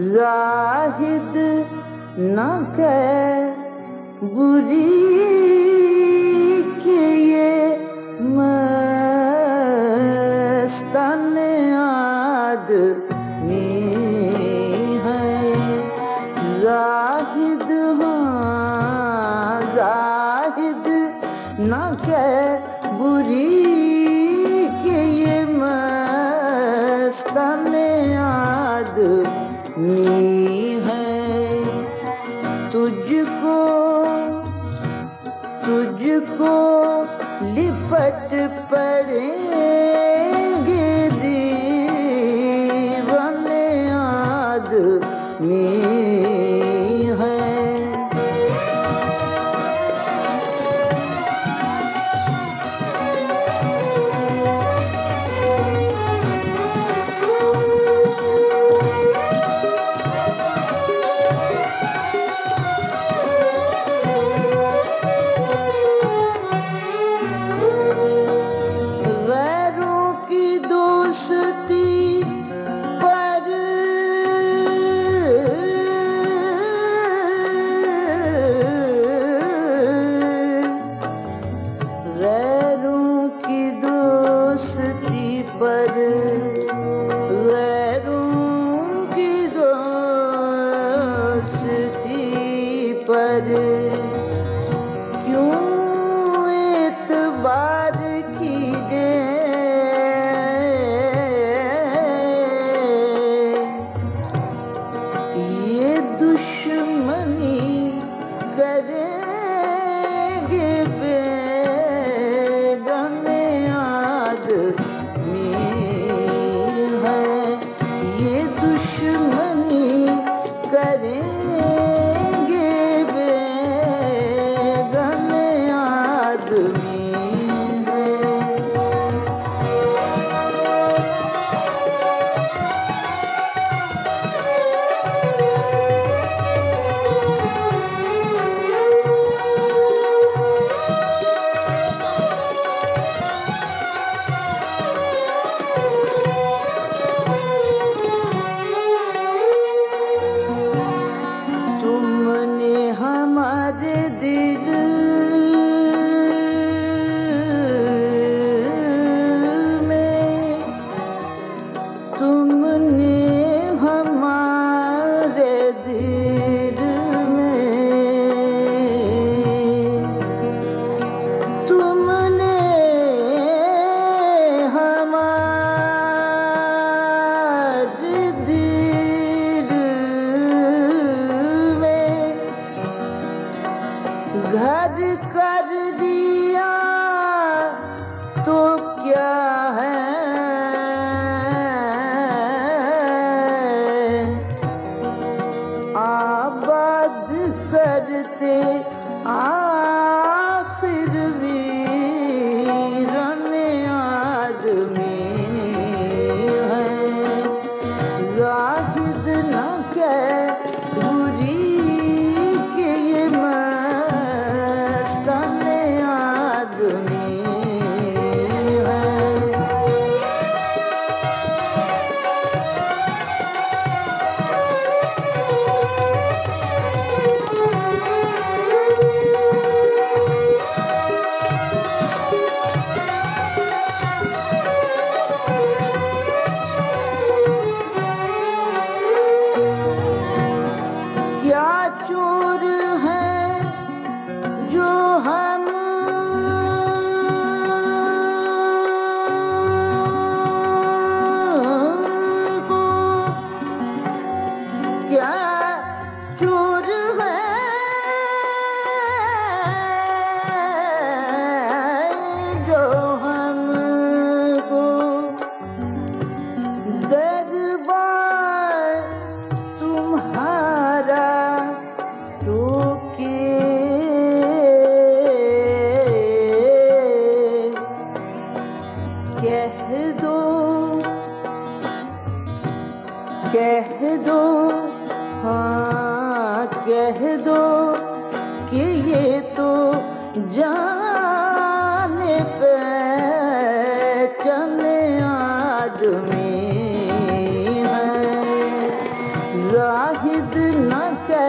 زاہد نہ کہے بری کہ یہ مستن آدمی ہے۔ زاہد ہاں زاہد نہ کہ بری ہے تجھ کو تجھ کو لپٹ پڑے۔ دو ہاں کہہ دو کہ یہ تو جان پہ آدمی ہے۔ زاہد نہ کہ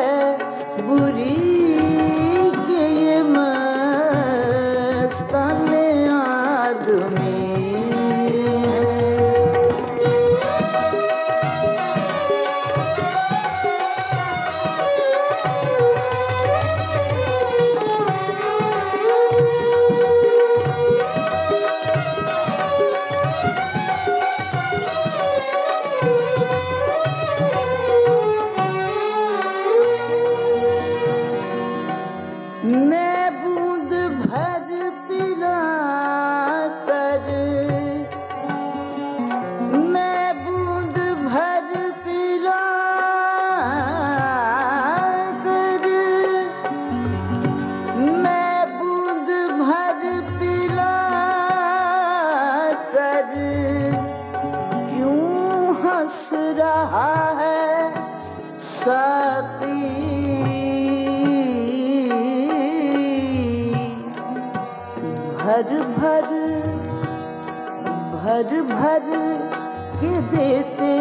بری بھر بھر بھر بھر کے دیتے